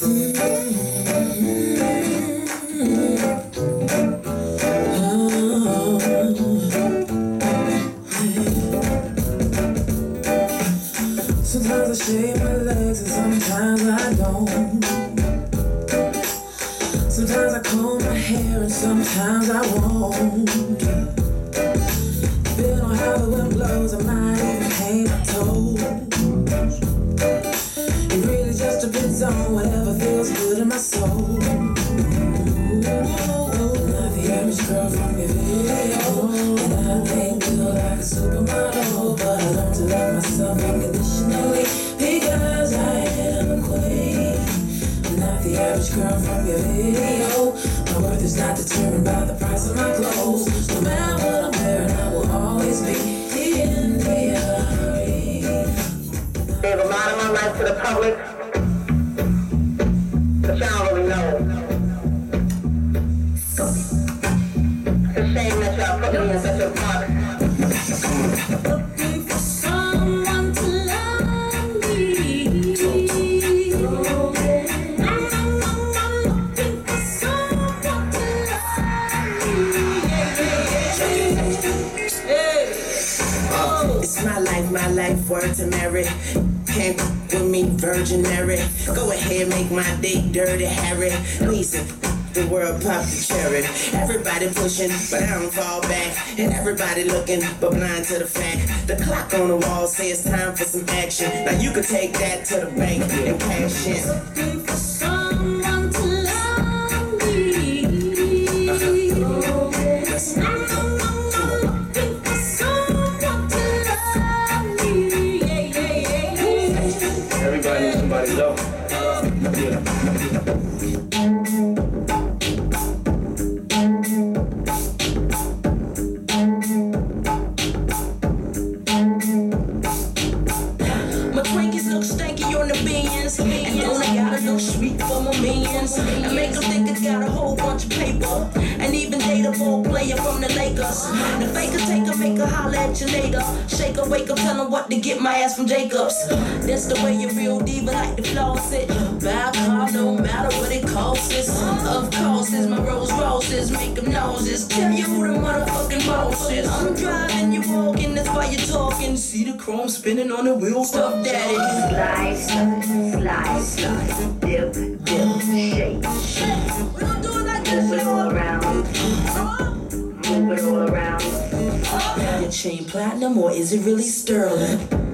Sometimes I shave my legs and sometimes I don't. Sometimes I comb my hair and sometimes I won't. Depending on how the wind blows, I might even paint my. On whatever feels good in my soul. Not the average girl from your video, I built like a supermodel, but I to love myself unconditionally because I am a queen. I'm not the average girl from your video. My worth is not determined by the price of my clothes. No matter what I'm wearing, I will always be in the my life to the public, word to Mary. Came with me, Virgin Mary. Go ahead, make my dick dirty, Harry. Listen, the world pop the cherry. Everybody pushing, but I don't fall back. And everybody looking, but blind to the fact. The clock on the wall says time for some action. Now you can take that to the bank and cash in. Looking for someone to I gotta look sweet for my minions. And make them think I got a whole bunch of paper. And even date a ball player from the Lakers. The faker take a make holler at you later. Shake her, wake up, tell 'em what to get my ass from Jacobs. That's the way you real diva like to floss it. Buy car no matter what it costs. Of course, it's my Rolls Royces. Make them noses. Tell you who the motherfucking boss is. I'm driving, walking, that's why you're talking. See the chrome spinning on the wheel, stuff daddy. Slide, slide, slide, dip, dip, shake, We don't do it like move it this, all around, move it all around. Your chain platinum or is it really sterling?